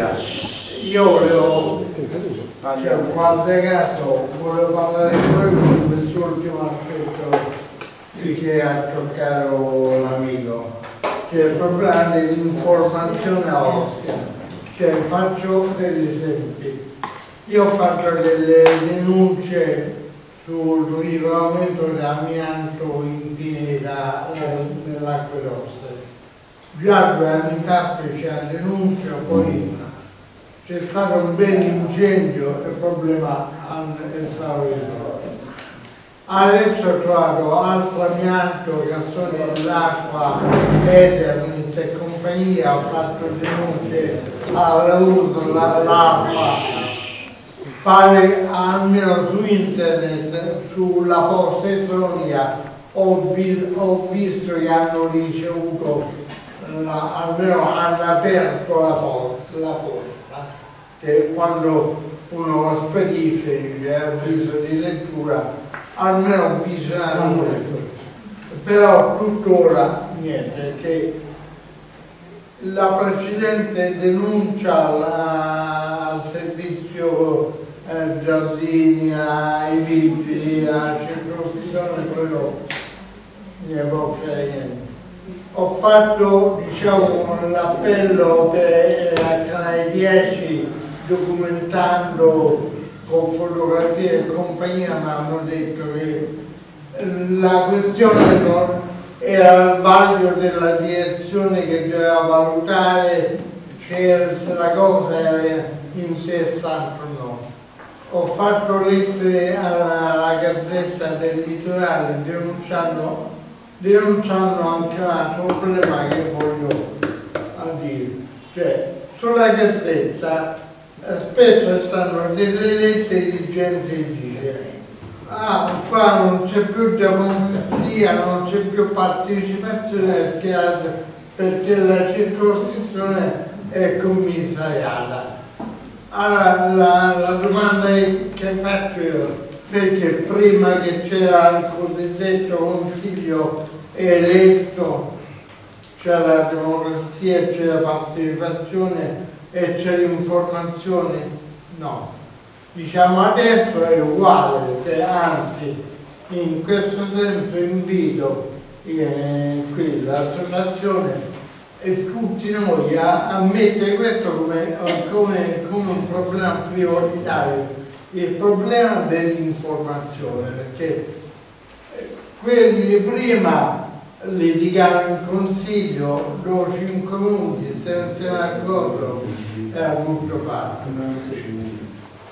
Io volevo, cioè, qualche caso volevo parlare con voi di quest'ultimo aspetto sì. che ha toccato l'amico, che è il problema dell'informazione a Ostia. Cioè, faccio degli esempi. Io ho fatto delle denunce sul ritrovamento dell'amianto in piena nell'acqua d'Ostia. Già due anni fa fece la denuncia, poi c'è stato un bel incendio e il problema è stato risolto. Adesso ho trovato altro amianto, canzone dell'acqua, Eternit e compagnia, ho fatto denunce alla uso, l'acqua, pare almeno su internet, sulla posta elettronica, ho, vi, ho visto che hanno ricevuto, la, almeno hanno aperto la posta, la posta, che quando uno lo spedisce dice avviso di lettura almeno visionare però tuttora niente che la precedente denuncia la, al servizio eh, Giardini ai vigili a circoscrizione quello ne può fare niente ho fatto diciamo l'appello per la canale 10 documentando con fotografie e compagnia mi hanno detto che la questione non era il vaglio della direzione che doveva valutare se la cosa era in sé stante o no. Ho fatto lettere alla Gazzetta del Litorale denunciando, denunciando anche altro problema che voglio dire. Cioè, sulla Gazzetta spesso stanno delle lettere di gente che dice ah qua non c'è più democrazia, non c'è più partecipazione perché, perché la circoscrizione è commissariata. Allora la, la domanda che faccio io, perché prima che c'era il cosiddetto consiglio eletto c'era la democrazia, c'era la partecipazione e c'è l'informazione? No. Diciamo adesso è uguale, anzi in questo senso invito eh, qui l'associazione e tutti noi a, a mettere questo come, come, come, un problema prioritario, il problema dell'informazione, perché eh, quelli di prima litigare in consiglio dopo 5 minuti se non te ne accorgo era tutto fatto.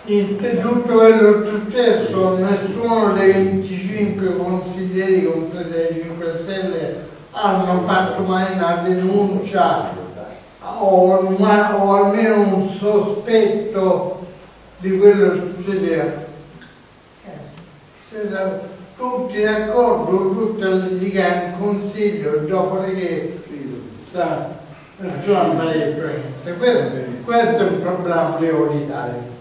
In tutto quello che è successo nessuno dei 25 consiglieri compresi dei 5 Stelle hanno fatto mai una denuncia o, o almeno un sospetto di quello che succedeva eh, tutti d'accordo, tutti a litigare in consiglio, dopodiché sa, Giovanni questo, questo è un problema prioritario.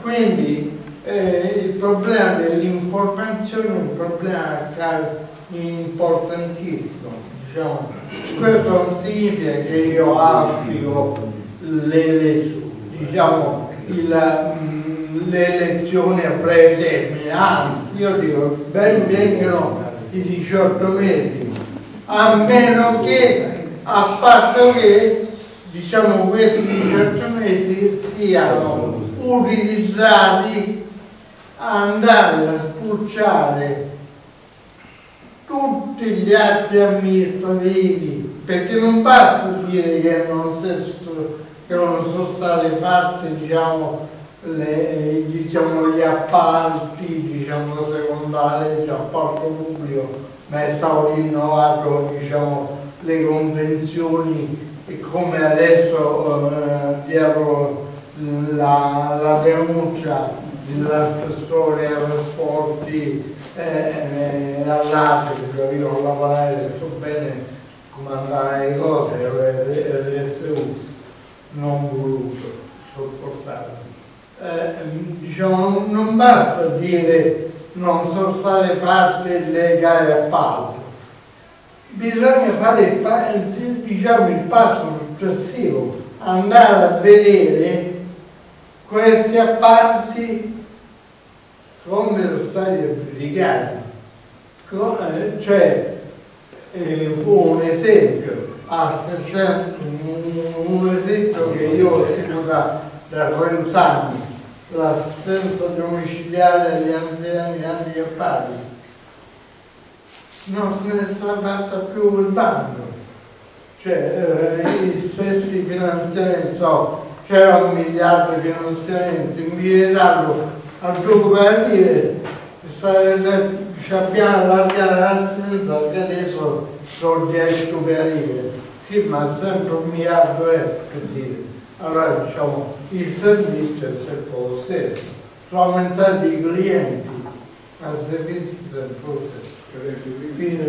Quindi eh, il problema dell'informazione è un problema importantissimo. Diciamo. Questo non significa che io applico le, le, diciamo, il, le elezioni a breve termine, anzi io dico ben vengano i 18 mesi, a meno che, a patto che diciamo questi 18 mesi siano utilizzati a andare a spulciare tutti gli atti amministrativi, perché non basta dire che non, che non sono state fatte diciamo, le, diciamo, gli appalti diciamo, secondari, l'appalto pubblico, ma è stato rinnovato diciamo, le convenzioni e come adesso eh, dietro la, la denuncia dell'assessore ai trasporti eh, all'Africa, io ho lavorato, so bene come andare le cose, l'SU non voluto sopportarlo. Eh, diciamo, non basta dire non sono state fatte le gare appalto, bisogna fare il, diciamo, il passo successivo, andare a vedere questi appalti come sono stati. Co- Cioè, eh, fu un esempio, ah, se- un esempio che io ho scritto da, da 30 anni, l'assistenza domiciliare agli anziani handicappati. Non se ne sta fatta più il bando cioè eh, gli stessi finanziamenti, so, c'era un miliardo di finanziamenti, di darlo al cooperativo, ci abbiamo allargato l'attenza che adesso sono 10 cooperative, sì ma sempre un miliardo è per dire. Allora diciamo il servizio è sempre lo stesso, sono aumentati i clienti, ma il servizio è sempre lo stesso. Fine